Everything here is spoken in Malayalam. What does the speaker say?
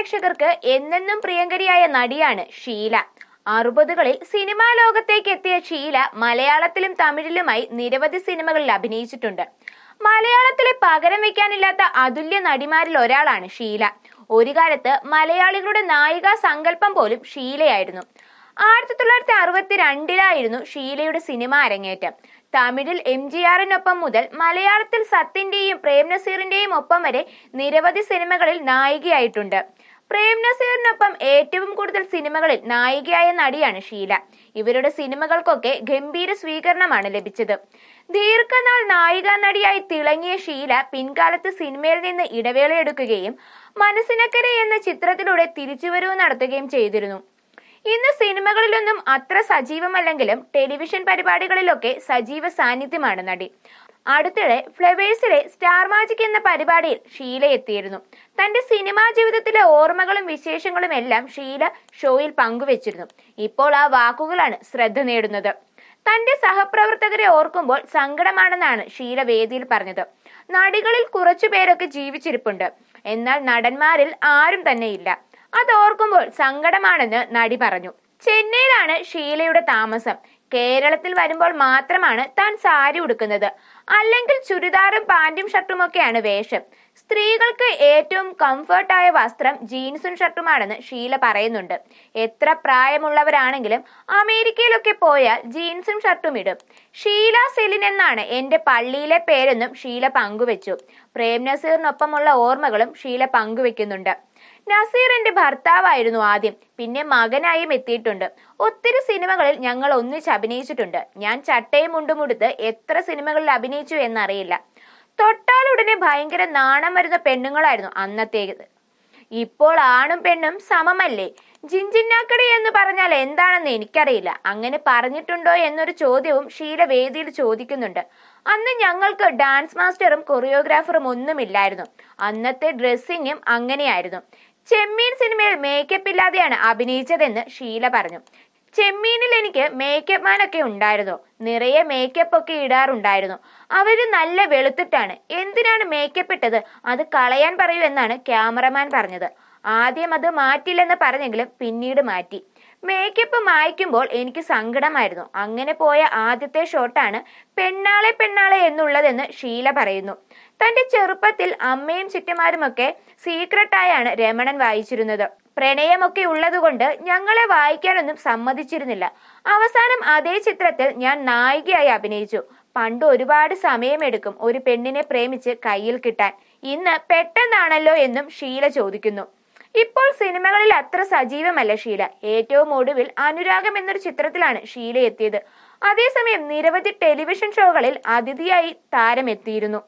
പ്രേക്ഷകർക്ക് എന്നെന്നും പ്രിയങ്കരിയായ നടിയാണ് ഷീല. അറുപതുകളിൽ സിനിമാ ലോകത്തേക്ക് എത്തിയ ഷീല മലയാളത്തിലും തമിഴിലുമായി നിരവധി സിനിമകളിൽ അഭിനയിച്ചിട്ടുണ്ട്. മലയാളത്തിലെ പകരം വെക്കാനില്ലാത്ത അതുല്യ നടിമാരിൽ ഒരാളാണ് ഷീല. ഒരു കാലത്ത് മലയാളികളുടെ നായികാ സങ്കല്പം പോലും ഷീലയായിരുന്നു. ആയിരത്തി തൊള്ളായിരത്തി അറുപത്തി രണ്ടിലായിരുന്നു ഷീലയുടെ സിനിമ അരങ്ങേറ്റം. തമിഴിൽ എം ജി ആറിനൊപ്പം മുതൽ മലയാളത്തിൽ സത്തിന്റെയും പ്രേംനസീറിന്റെയും ഒപ്പം വരെ നിരവധി സിനിമകളിൽ നായികയായിട്ടുണ്ട്. പ്രേം നസീറിനൊപ്പം ഏറ്റവും കൂടുതൽ സിനിമകളിൽ നായികയായ നടിയാണ് ഷീല. ഇവരുടെ സിനിമകൾക്കൊക്കെ ഗംഭീര സ്വീകരണമാണ് ലഭിച്ചത്. ദീർഘനാൾ നായിക നടിയായി തിളങ്ങിയ ഷീല പിൻകാലത്ത് സിനിമയിൽ നിന്ന് ഇടവേളയെടുക്കുകയും മനസ്സിനക്കരെ എന്ന ചിത്രത്തിലൂടെ തിരിച്ചുവരവ് നടത്തുകയും ചെയ്തിരുന്നു. ഇന്ന് സിനിമകളിലൊന്നും അത്ര സജീവമല്ലെങ്കിലും ടെലിവിഷൻ പരിപാടികളിലൊക്കെ സജീവ സാന്നിധ്യമാണ് നടി. അടുത്തിടെ ഫ്ലവേഴ്സിലെ സ്റ്റാർ മാജിക് എന്ന പരിപാടിയിൽ ഷീല എത്തിയിരുന്നു. തന്റെ സിനിമാ ജീവിതത്തിലെ ഓർമ്മകളും വിശേഷങ്ങളും എല്ലാം ഷീല ഷോയിൽ പങ്കുവച്ചിരുന്നു. ഇപ്പോൾ ആ വാക്കുകളാണ് ശ്രദ്ധ നേടുന്നത്. തന്റെ സഹപ്രവർത്തകരെ ഓർക്കുമ്പോൾ സങ്കടമാണെന്നാണ് ഷീല വേദിയിൽ പറഞ്ഞത്. നടികളിൽ കുറച്ചു പേരൊക്കെ ജീവിച്ചിരിപ്പുണ്ട്. എന്നാൽ നടന്മാരിൽ ആരും തന്നെയില്ല. അത് ഓർക്കുമ്പോൾ സങ്കടമാണെന്ന് നടി പറഞ്ഞു. ചെന്നൈയിലാണ് ഷീലയുടെ താമസം. കേരളത്തിൽ വരുമ്പോൾ മാത്രമാണ് താൻ സാരി ഉടുക്കുന്നത്. അല്ലെങ്കിൽ ചുരിദാറും പാന്റും ഷർട്ടുമൊക്കെയാണ് വേഷം. സ്ത്രീകൾക്ക് ഏറ്റവും കംഫർട്ടായ വസ്ത്രം ജീൻസും ഷർട്ടുമാണെന്ന് ഷീല പറയുന്നുണ്ട്. എത്ര പ്രായമുള്ളവരാണെങ്കിലും അമേരിക്കയിലൊക്കെ പോയാൽ ജീൻസും ഷർട്ടും ഇടും. ഷീല സെലിൻ എന്നാണ് എന്റെ പള്ളിയിലെ പേരെന്നും ഷീല പങ്കുവച്ചു. പ്രേം നസീറിനൊപ്പമുള്ള ഓർമ്മകളും ഷീല പങ്കുവെക്കുന്നുണ്ട്. നസീർ എന്റെ ഭർത്താവായിരുന്നു ആദ്യം. പിന്നെ മകനായും എത്തിയിട്ടുണ്ട്. ഒത്തിരി സിനിമകളിൽ ഞങ്ങൾ ഒന്നിച്ച് അഭിനയിച്ചിട്ടുണ്ട്. ഞാൻ ചട്ടയും മുണ്ടുമുടുത്ത് എത്ര സിനിമകളിൽ അഭിനയിച്ചു എന്നറിയില്ല. തൊട്ടാലുടനെ ഭയങ്കര നാണം വരുന്ന പെണ്ണുങ്ങളായിരുന്നു അന്നത്തേത്. ഇപ്പോൾ ആണും പെണ്ണും സമമല്ലേ? ജിഞ്ചിന്നാക്കടി എന്ന് പറഞ്ഞാൽ എന്താണെന്ന് എനിക്കറിയില്ല. അങ്ങനെ പറഞ്ഞിട്ടുണ്ടോ എന്നൊരു ചോദ്യവും ഷീല വേദിയിൽ ചോദിക്കുന്നുണ്ട്. അന്ന് ഞങ്ങൾക്ക് ഡാൻസ് മാസ്റ്ററും കൊറിയോഗ്രാഫറും ഒന്നുമില്ലായിരുന്നു. അന്നത്തെ ഡ്രസ്സിങ്ങും അങ്ങനെയായിരുന്നു. ചെമ്മീൻ സിനിമയിൽ മേക്കപ്പ് ഇല്ലാതെയാണ് അഭിനയിച്ചതെന്ന് ഷീല പറഞ്ഞു. ചെമ്മീനിൽ എനിക്ക് മേക്കപ്പ് മാനൊക്കെ ഉണ്ടായിരുന്നു. നിറയെ മേക്കപ്പ് ഒക്കെ ഇടാറുണ്ടായിരുന്നു. അവർ നല്ല വെളുത്തിട്ടാണ്. എന്തിനാണ് മേക്കപ്പ് ഇട്ടത്? അത് കളയാൻ പറയൂ എന്നാണ് ക്യാമറമാൻ പറഞ്ഞത്. ആദ്യം അത് മാറ്റില്ലെന്ന് പറഞ്ഞെങ്കിലും പിന്നീട് മാറ്റി. മേക്കപ്പ് മായ്ക്കുമ്പോൾ എനിക്ക് സങ്കടമായിരുന്നു. അങ്ങനെ പോയ ആദ്യത്തെ ഷോട്ടാണ് പെണ്ണാളെ പെണ്ണാളെ എന്നുള്ളതെന്ന് ഷീല പറയുന്നു. തന്റെ ചെറുപ്പത്തിൽ അമ്മയും ചുറ്റമാരുമൊക്കെ സീക്രട്ടായാണ് രമണൻ വായിച്ചിരുന്നത്. പ്രണയമൊക്കെ ഉള്ളതുകൊണ്ട് ഞങ്ങളെ വായിക്കാനൊന്നും സമ്മതിച്ചിരുന്നില്ല. അവസാനം അതേ ചിത്രത്തിൽ ഞാൻ നായികയായി അഭിനയിച്ചു. പണ്ട് ഒരുപാട് സമയമെടുക്കും ഒരു പെണ്ണിനെ പ്രേമിച്ച് കയ്യിൽ കിട്ടാൻ. ഇന്ന് പെട്ടെന്നാണല്ലോ എന്നും ഷീല ചോദിക്കുന്നു. ഇപ്പോൾ സിനിമകളിൽ അത്ര സജീവമല്ല ഷീല. ഏറ്റവും ഒടുവിൽ അനുരാഗം എന്നൊരു ചിത്രത്തിലാണ് ഷീല എത്തിയത്. അതേസമയം നിരവധി ടെലിവിഷൻ ഷോകളിൽ അതിഥിയായി താരം എത്തിയിരുന്നു